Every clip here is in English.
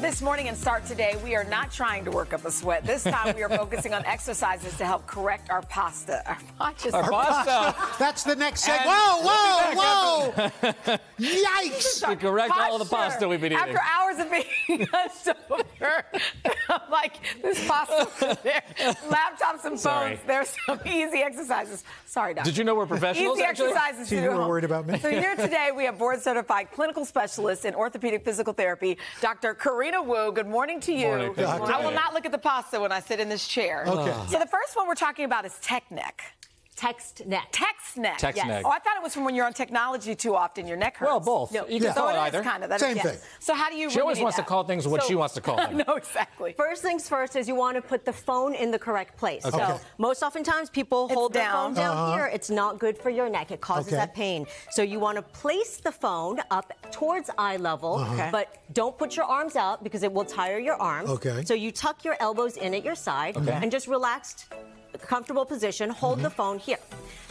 This morning and start today, we are not trying to work up a sweat. This time we are focusing on exercises to help correct our pasta. Our, pasta. Our pasta. That's the next segment. Whoa, whoa, whoa! Yikes! To correct all the pasta we've been eating. After hours of being hunched over, I'm like, this pasta there. Laptops and phones. Sorry. There's some easy exercises. Sorry, doctor. Did you know we're professionals, Easy actually? exercises See, to you were worried about me. So here today we have board certified clinical specialist in orthopedic physical therapy, Dr. Karena Wu. Good morning to you. Morning. Good morning. I will not look at the pasta when I sit in this chair. Okay. So the first one we're talking about is tech neck. Text neck. Text neck. Text Yes. neck. Oh, I thought it was from when you're on technology too often, your neck hurts. Well, both. No. You can Yeah. call So it it either. kind of that. Same yes. thing. So how do you? She always remedy wants to call things what So- she wants to call them. no, exactly. First things first is you want to put the phone in the correct place. Okay. So most oftentimes people It's hold their down. phone down Uh-huh. here. It's not good for your neck. It causes Okay. that pain. So you want to place the phone up towards eye level, Uh-huh. Okay. but don't put your arms out because it will tire your arms. Okay. So you tuck your elbows in at your side and just relaxed, comfortable position. Hold Mm-hmm. the phone here.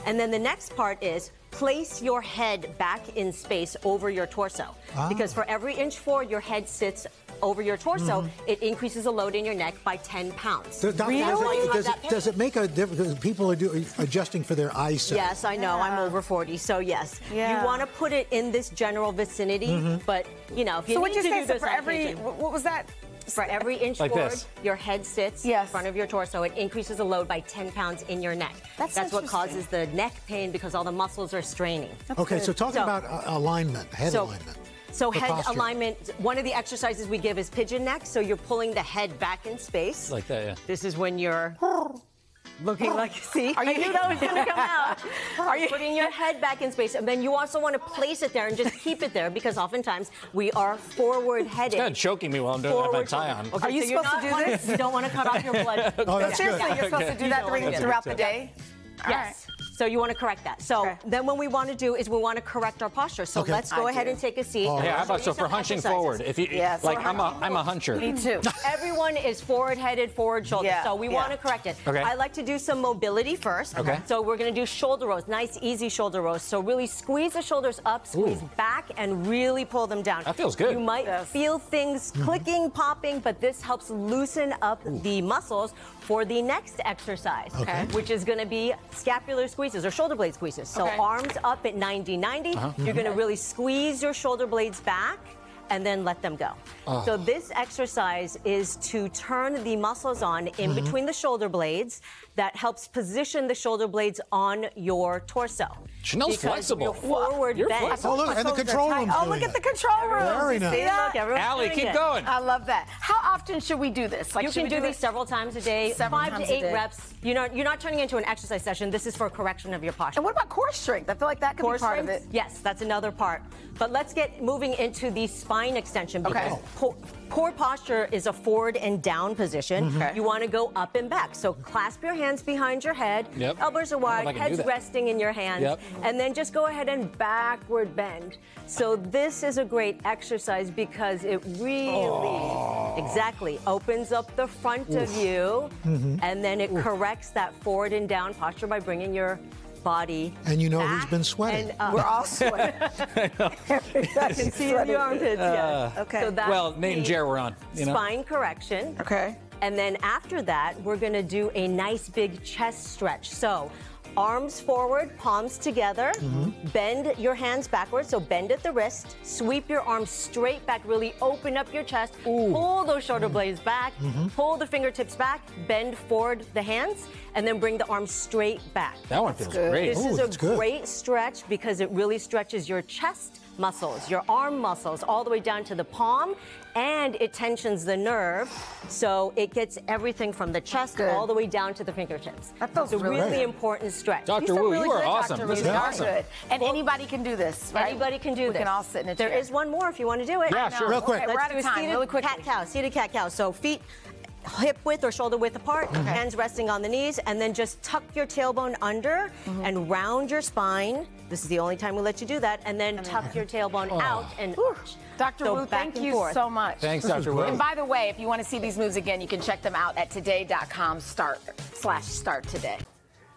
And then the next part is place your head back in space over your torso. Ah. Because for every inch forward your head sits over your torso, Mm-hmm. it increases the load in your neck by 10 pounds. So, Dr. That's why you Does it, does it make a difference? People are do, adjusting for their eyesight. Yes, I know. I'm over 40, so yes. Yeah. You want to put it in this general vicinity, Mm-hmm. but you know, if you So need what you to say? do So this for every, what what was that? For every inch Like forward, this. your head sits Yes. in front of your torso. It increases the load by 10 pounds in your neck. That's what causes the neck pain because all the muscles are straining. Okay, so talking So- about uh, alignment, head So- alignment. So head posture. alignment, one of the exercises we give is pigeon neck. So you're pulling the head back in space. Like that, yeah. This is when you're looking like, see? Are you- I knew that was gonna come out. Are you- putting your head back in space? And then you also want to place it there and just keep it there because oftentimes we are forward headed. Kind of choking me while I'm doing it. I have my tie on. Okay, Are you so you're supposed to do wanna- this? You don't want to cut off your blood. Oh, that's good. Seriously, you're supposed to do that during, That's throughout the day? All Yes. So you want to correct that. So Okay. then what we want to do is we want to correct our posture. So Okay. let's go I ahead do. and take a seat. Oh. Yeah, how about so for hunching exercises. forward? If you Yes, like, I'm a I'm a huncher. Me too. Everyone is forward headed, forward shoulder. Yeah, so we yeah. want to correct it. Okay. I like to do some mobility first. Okay. So we're going to do shoulder rows, nice, easy shoulder rows. So really squeeze the shoulders up, squeeze Ooh. back, and really pull them down. That feels good. You might Yes. feel things mm-hmm. clicking, popping, but this helps loosen up the muscles for the next exercise, Okay. which is going to be scapular squeezes or shoulder blade squeezes. So Okay. arms up at 90 90. Uh-huh. You're going to mm-hmm. really squeeze your shoulder blades back and then let them go. Oh. So this exercise is to turn the muscles on in mm-hmm. between the shoulder blades that helps position the shoulder blades on your torso. Sheinelle's Because flexible. Your forward You're bend. flexible. Oh, look, and the control room's Oh, look at the control room. Very You nice. see See, that? look, everyone's Allie, doing keep it. going. I love that. How often should we do this? Like, You can we do it- these several times a day, Several five times to a eight day. reps. You're not you're not turning into an exercise session. This is for correction of your posture. And what about core strength? I feel like that could Core be part strength? of it. Yes, that's another part. But let's get moving into the spine extension because Okay. po- core posture is a forward and down position. Okay. You want to go up and back. So clasp your hands behind your head. Yep. Elbows are I don't know wide, if I can do heads resting in your hands. Yep. And then just go ahead and backward bend. So this is a great exercise because it really exactly opens up the front of you Mm-hmm. and then it corrects that forward and down posture by bringing your body And you know who's been sweating. and up. We're all sweating. I can see in the armpits. yes. Uh, okay. So that's Well, Nate and the Jer were on. You know. spine correction. okay. And then after that, we're gonna do a nice big chest stretch. So arms forward, palms together, mm-hmm. bend your hands backwards, so bend at the wrist, sweep your arms straight back, really open up your chest, pull those shoulder mm-hmm. blades back, mm-hmm. pull the fingertips back, bend forward the hands, and then bring the arms straight back. That one feels good. great. This Ooh, is a good. great stretch because it really stretches your chest muscles, your arm muscles, all the way down to the palm, and it tensions the nerve. So it gets everything from the chest Good. all the way down to the fingertips. That feels it's a really really important stretch. Dr. Wu, really you are good, awesome. Dr. This is You are awesome. good. And anybody can do this, right? Anybody can do we this. We can all sit in a chair. There is one more if you want to do it. Yeah, sure. Real quick. Okay, we're Let's out do of a time. seated Really quickly. cat cow, seated cat cow. So feet hip width or shoulder width apart, hands resting on the knees, and then just tuck your tailbone under Mm-hmm. and round your spine. This is the only time we let you do that, and then tuck your tailbone out and arch. Dr. So Wu, thank you forth. so much. Thanks, This Dr. Wu. And by the way, if you want to see these moves again, you can check them out at today.com start slash start today.